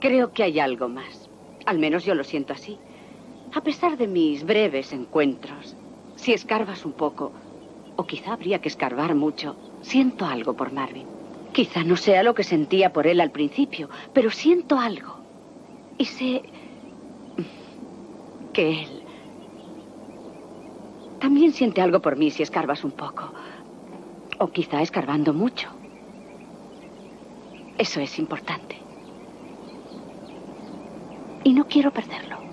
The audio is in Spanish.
Creo que hay algo más. Al menos yo lo siento así. A pesar de mis breves encuentros, si escarbas un poco, o quizá habría que escarbar mucho, siento algo por Marvin. Quizá no sea lo que sentía por él al principio, pero siento algo. Y sé que él también siente algo por mí si escarbas un poco. O quizá escarbando mucho. Eso es importante. Y no quiero perderlo.